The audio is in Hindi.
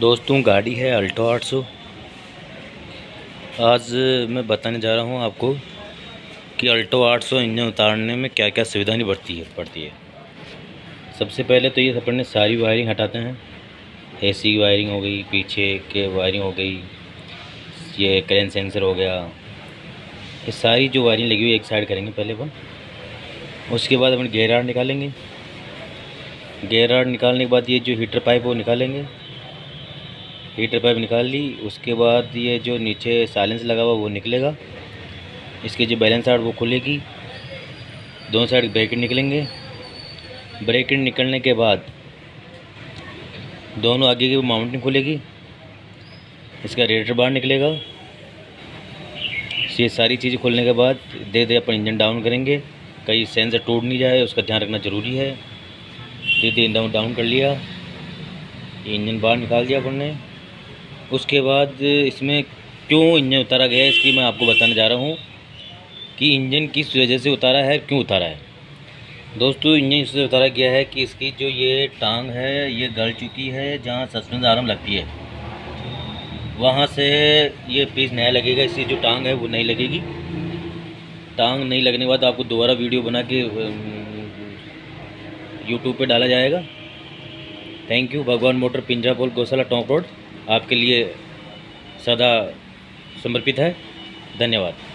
दोस्तों, गाड़ी है अल्टो 800 आज मैं बताने जा रहा हूँ आपको कि अल्टो 800 इंजन उतारने में क्या क्या सुविधाएँ बढ़ती है, पड़ती है। सबसे पहले तो ये अपन सारी वायरिंग हटाते हैं। एसी वायरिंग हो गई, पीछे के वायरिंग हो गई, ये करेंट सेंसर हो गया। ये सारी जो वायरिंग लगी हुई एक साइड करेंगे पहले अपन। उसके बाद अपन गेयर आर्ड निकालेंगे। गेयर आर्ड निकालने के बाद ये जो हीटर पाइप वो निकालेंगे। हीटर पाइप निकाल ली, उसके बाद ये जो नीचे साइलेंस लगा हुआ, वो निकलेगा। इसकी जो बैलेंस आर्ट वो खुलेगी। दोनों साइड ब्रेकेट निकलेंगे। ब्रेकेट निकलने के बाद दोनों आगे की माउंटिंग खुलेगी। इसका रेडिएटर बाहर निकलेगा। ये सारी चीज़ें खोलने के बाद धीरे धीरे अपन इंजन डाउन करेंगे। कहीं सेंसर टूट नहीं जाए, उसका ध्यान रखना ज़रूरी है। धीरे धीरे डाउन डाउन कर लिया। इंजन बाहर निकाल दिया अपन ने। उसके बाद इसमें क्यों इंजन उतारा गया है, इसकी मैं आपको बताने जा रहा हूँ कि इंजन किस वजह से उतारा है क्यों उतारा है। दोस्तों, इंजन इससे उतारा गया है कि इसकी जो ये टांग है, ये गल चुकी है जहाँ सस्पेंस आराम लगती है। वहाँ से ये पीस नया लगेगा, इसकी जो टांग है वो नहीं लगेगी। टांग नहीं लगने के बाद आपको दोबारा वीडियो बना के यूट्यूब पे डाला जाएगा। थैंक यू भगवान मोटर पिंजरापोल गौशाला टॉप रोड। आपके लिए सदा समर्पित है। धन्यवाद।